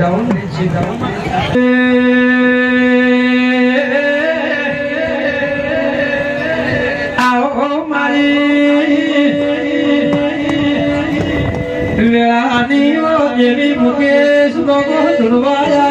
down, reach it down. Ao mari, veani o jevi mukesh dogo durvaya.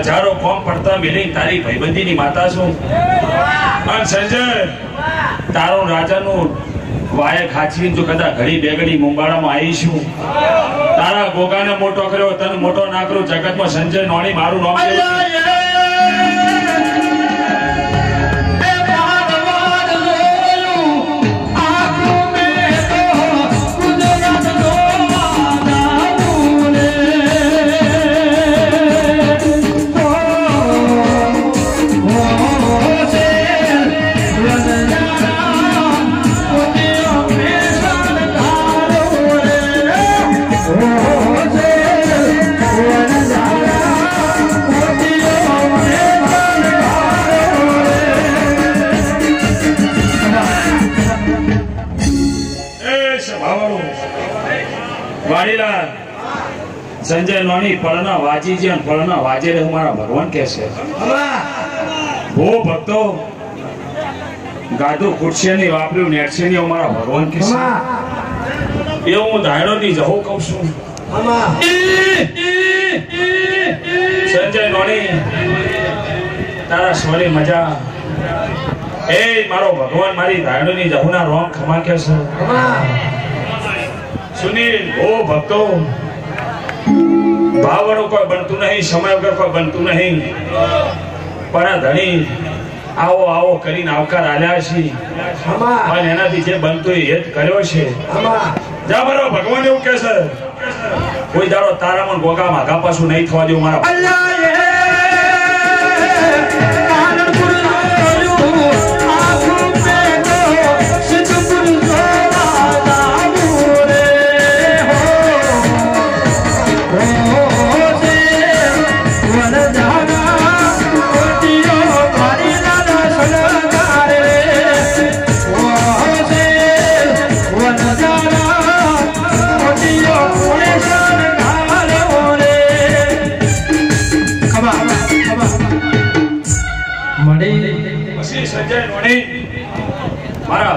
હજારો કોમ પડતા milling તારી ભાઈબંધીની માતા છું. અને સંજય તારો રાજાનું વાયર ખાચવીને જો કદાચ ઘડી બે ઘડી આવી આવીશું તારા ગોગાને મોટો કર્યો તને મોટો ના કર્યો જગતમાં સંજય નોણી મારું નામ સંજય નોની વાજી છે ફળના વાજે રહે મારા ભગવાન કે છે હો ભક્તો ગાધું ખુરશી નહીં વાપર્યું નેટશે નહીં મારા ભગવાન કે છે એ હું ધાયડો ની જહો કહું છું. સંજય નોની તારા સ્વરી મજા. એ મારો ભગવાન મારી ધાયડો ની જહુના રોમ ખમા કે છે સુનિલ ઓ ભક્તો ભાવનું કોઈ બનતું નહીં સમય વગર કોઈ બનતું નહીં. પણ આ ધણી આવો આવો કરીને આવકાર આલ્યા છે. અને એનાથી જે બનતું એ જ કર્યો છે. જા બરો ભગવાન એવું કે છે. કોઈ દાડો તારામાં ગોગા માગા પાછું નહીં થવા દેવું મારા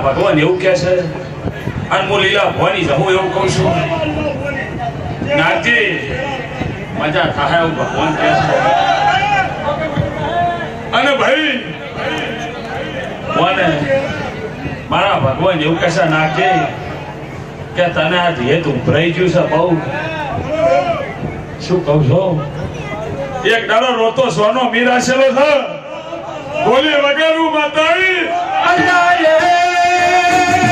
ભગવાન એવું કે છે? અને હું લીલા ભવાની હું એવું કહું છું. નાગજી મજા થાય એવું ભગવાન કે છે. અને ભાઈ મને મારા ભગવાન એવું કહેશે છે નાગજી કે તને આ ધીએ તું ઉભરાઈ ગયું છે બહુ, શું કહું છો? એક દાડો રોતો સોનો મીરાશેલો છે. બોલી વગર માતાઈ પછી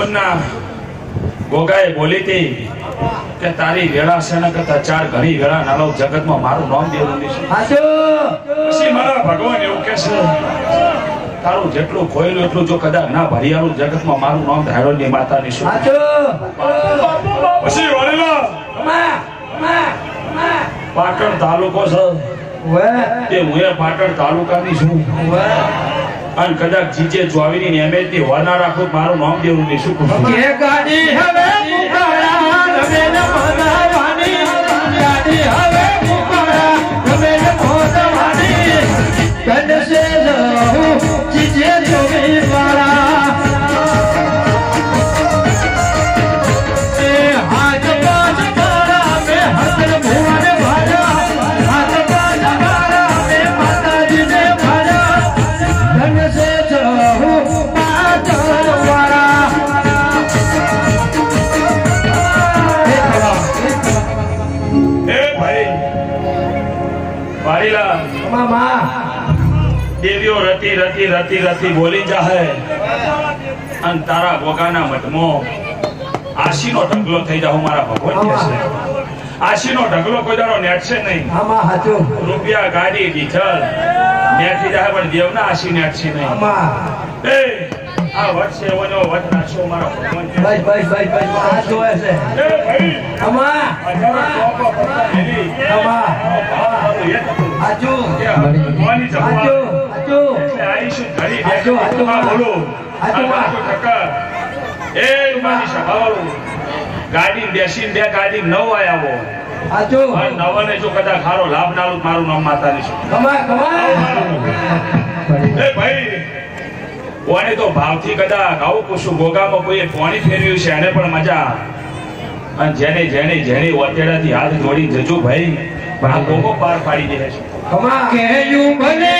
ઈસ્કોનના ગોગાએ બોલી હતી કે તારી વેળા છે ને કરતા ચાર ઘણી વેળા નાલો જગતમાં મારું નામ દેવું છે. પછી મારા ભગવાન એવું કે છે તારું જેટલું ખોયેલું એટલું જો કદાચ ના ભરિયાળું જગતમાં મારું નામ ધારો ની માતાની શું પછી વળેલા પાટણ તાલુકો છે. તે હું એ પાટણ તાલુકાની છું. અને કદાચ જીજે ચોવીની નિયમિતની હોના રાખું તો મારું નામ દેવું નહીં. શું કહું હવે રતી રતી બોલી જાહે. અને તારા ગોગાના મઠમાં આશીનો ઢગલો થઈ જાવ મારા ભગવાન કહે છે આશીનો ઢગલો કોઈ દાડો નેટશે નહીં. આમાં હાચું. રૂપિયા ગાડી ડીઝલ નેટથી જાય પણ દેવના આશી નેટશે નહીં. આમાં. એ આ વટ છે મારા ભગવાન આ જોવે છે. એ ભાઈ. આમાં. ટોપો આમાં. ગાડી બેસીને બે ગાડી નવ નવાને જો કદાચ ખારો લાભ મારું નામ માતાની છે. એ ભાઈ કોને તો ભાવથી કદાચ આવું પૂછું ગોગામાં કોઈએ કોણી ફેરવ્યું છે એને પણ મજા. અને જેને જેને જેને ઓતેડાથી હાથ જોડી જજો ભાઈ. ગોગો પાર પાડી દે છે. ભલે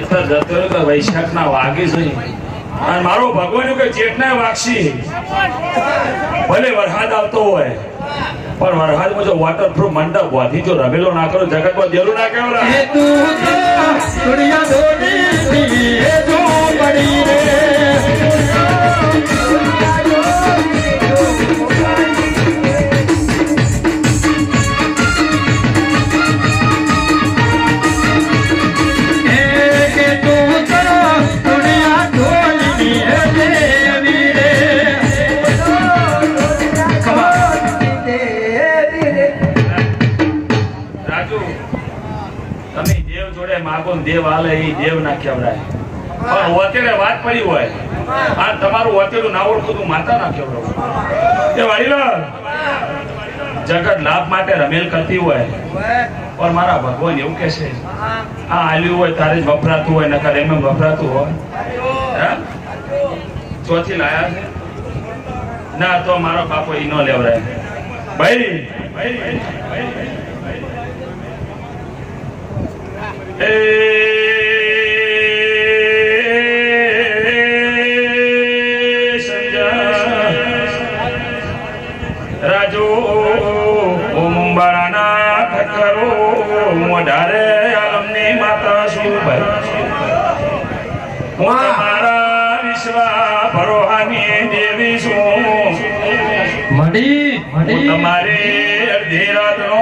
ચૈત્ર જતો કે વૈશાખ ના વાગે જોઈ અને મારો ભગવાન કે જેઠના વાગશી. ભલે વરસાદ આવતો હોય, પણ વરસાદમાં જો વોટરપ્રૂફ મંડપ વાથી જો રમેલો ના કરો, જગતમાં દેલું ના હે પણ વાત પડી હોય, આ તમારું ઓતેડું ના ઓળખું તું માતા ના કેવડો જગત લાભ માટે રમેલ કરતી હોય, પણ મારા ભગવાન એવું કે છે, આ આલ્યું હોય તારે જ વપરાતું હોય, નકર એમ એમ વપરાતું હોય? ચોથી લાયા છે? ના, તો મારો બાપો ઈ નો લેવરાય. ભાઈ ભાઈ. એ મોઢારે આલમની માતા શું હું તમારા વિશ્વા ભરોહાની દેવી છું. મડી મડી. તમારે અડધી રાતનો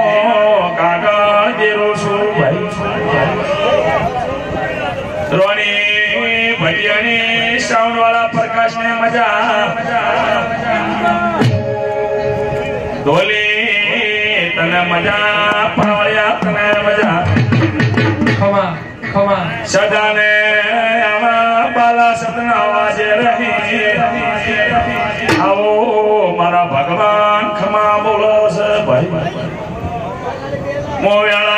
કાગળ દેરો છું ભાઈ. ત્રણે ભટિયાની સાઉન્ડ વાળા પ્રકાશ ને મજા. સદાને આવા બાલા સતના વાજે રહી. આવો મારા ભગવાન ખમા બોલો છે ભાઈ. મોયાળાની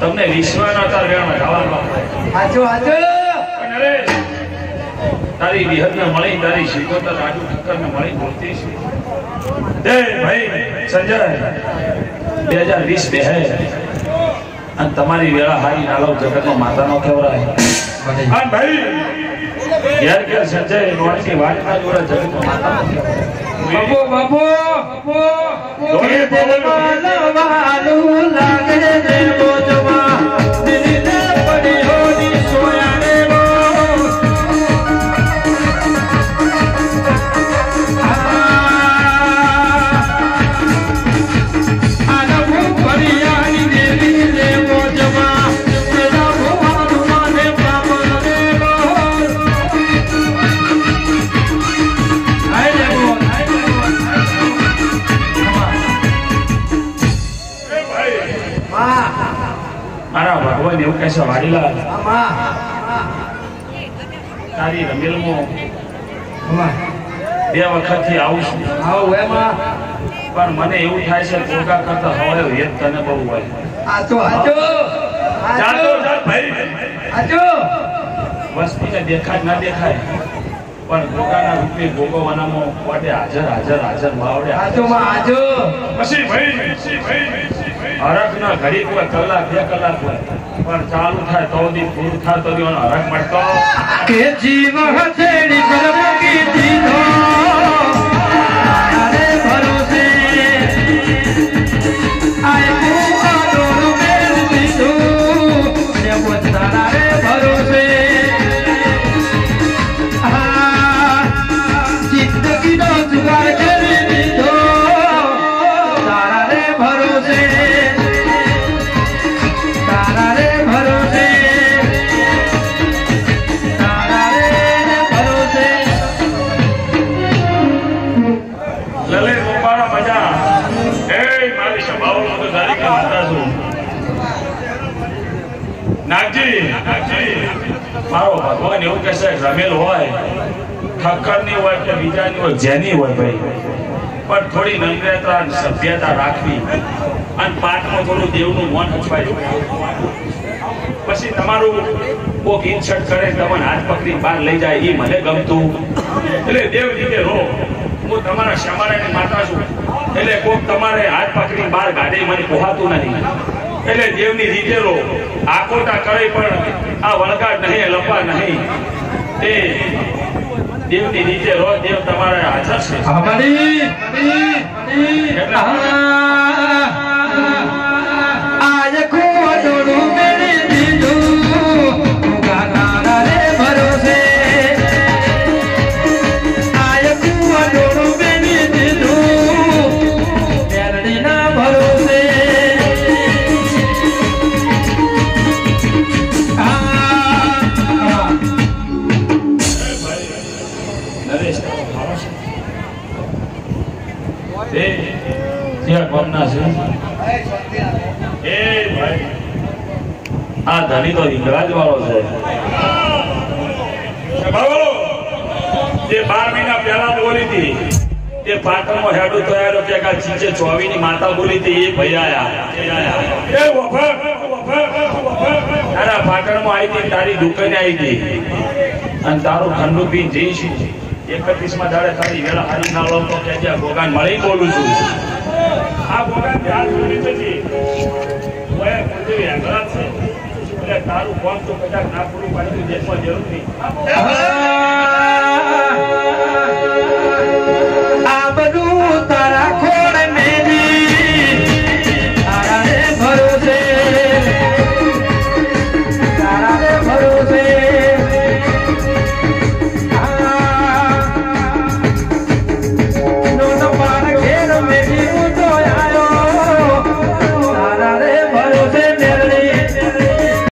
તમને વિશ્વના તાર વેણ વધાવવાનો હાચો હાચો. અરે તારી વિહતને મળી તારી શીખોતર રાજુ ઠક્કરને મળી બોલતી છે. જય ભાઈ સંજય બે હજાર વીસ બે હે. અને તમારી વેળા હારી નાલવ જગતનો માતાનો કેવરાય. અને ભાઈ ઘેર ઘેર સંજય નોટની વાત ના જોડે જગતનો માતાનો બાપો બાપો બાપો. એ લાગે રે મારા ભગવાન એવું કહેશે વાડીલાલ તારી રમેલમાં બે બે વખતથી આવું છું. પણ મને એવું થાય છે ભોગા કરતા હવે વેદ તને બહુ હોય. વસ્તી ને દેખાય ના દેખાય? પણ ભોગાના રૂપે ભોગવવાનામાં કોટે હાજર હાજર હાજર માવડે હાચો માં હાચો પછી ભાઈ હરખ ના ઘડી હોય કલાક બે કલાક હોય. પણ ચાલુ થાય તો દી પૂરું થાય તો દી હરખ મળતો. કે જીવ હથેડી પર મૂકી દીધો. ભગવાન રમેલ હોય, ઠક્કરની હોય કે બીજાની હોય, જેની હોય ભાઈ. પણ થોડી નમ્રતા સભ્યતા રાખવી અને પાઠમાં થોડું દેવનું મન અચવાય પછી તમારું કોક ઇન્સર્ટ કરે તમને હાથ પકડી બહાર લઈ જાય એ મને ગમતું. એટલે દેવ રીતે રો. હું તમારા શ્યામારાની માતા છું. એટલે કોક તમારે હાથ પકડી બહાર ગાડી મને પોહાતું નથી. એટલે દેવની રીતે રો. આકોટા કરે પણ આ વળગાડ નહીં લપા નહીં. એ દેવની રીતે રોજ દેવ તમારે હાજર છે. આ ધણી તો હિંગળાજ વાળો છે જે બાર મહિના પહેલા બોલી હતી, તે પાટણમાં હેડું હેડો કે ચીચે ચોવી ની માતા બોલી હતી, એ ભાઈ અરે પાટણમાં આવી હતી તારી દુકાને આવી હતી. અને તારું ઠંડુ પી જઈશ એકત્રીસમાં દાડે તારી વેળા હારી ના લો તો કે ભોગાન મળી બોલું છું. આ ભોગાન ધ્યાન જ છે. તારું કોમ તો કદાચ ના પૂરું પાડ્યું દેશમાં જરૂર નહીં.